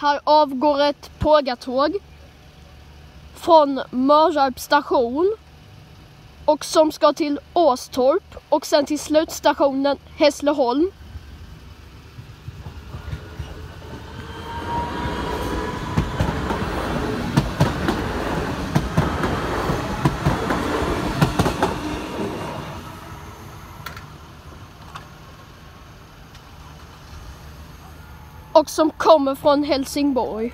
Här avgår ett pågatåg från Mörarp station och som ska till Åstorp och sen till slutstationen Hässleholm. Och som kommer från Helsingborg.